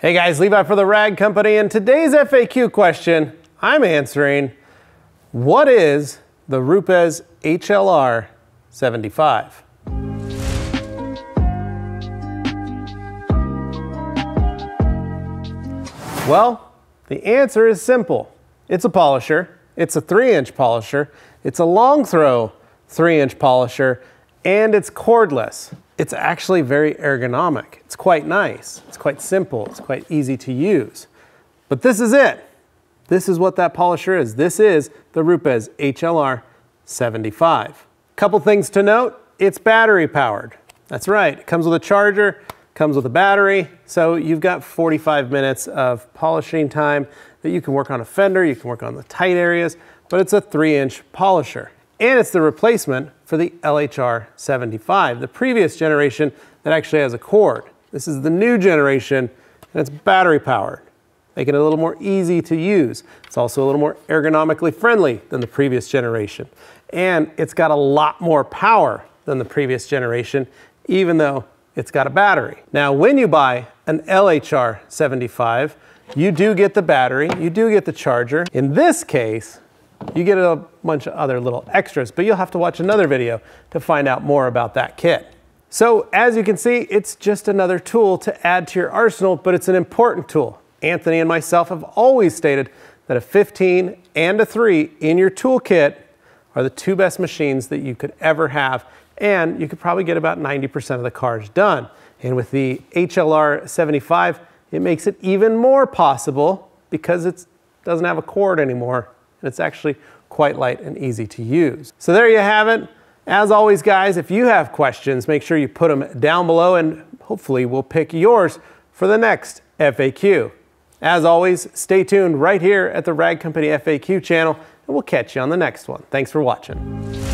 Hey guys, Levi for the Rag Company, and today's FAQ question I'm answering What is the Rupes HLR 75? Well, the answer is simple. It's a polisher, it's a 3 inch polisher, it's a long throw 3 inch polisher, and it's cordless it's actually very ergonomic. It's quite nice. It's quite simple. It's quite easy to use. But this is it. This is what that polisher is. This is the Rupes HLR 75. Couple things to note, it's battery powered. That's right, it comes with a charger, comes with a battery, so you've got 45 minutes of polishing time that you can work on a fender, you can work on the tight areas, but it's a three inch polisher and it's the replacement for the LHR 75, the previous generation that actually has a cord. This is the new generation and it's battery powered, making it a little more easy to use. It's also a little more ergonomically friendly than the previous generation. And it's got a lot more power than the previous generation, even though it's got a battery. Now, when you buy an LHR 75, you do get the battery, you do get the charger. In this case, you get a bunch of other little extras, but you'll have to watch another video to find out more about that kit. So as you can see, it's just another tool to add to your arsenal, but it's an important tool. Anthony and myself have always stated that a 15 and a 3 in your toolkit are the two best machines that you could ever have, and you could probably get about 90% of the cars done. And with the HLR 75, it makes it even more possible because it doesn't have a cord anymore and it's actually quite light and easy to use. So there you have it. As always, guys, if you have questions, make sure you put them down below and hopefully we'll pick yours for the next FAQ. As always, stay tuned right here at the Rag Company FAQ channel and we'll catch you on the next one. Thanks for watching.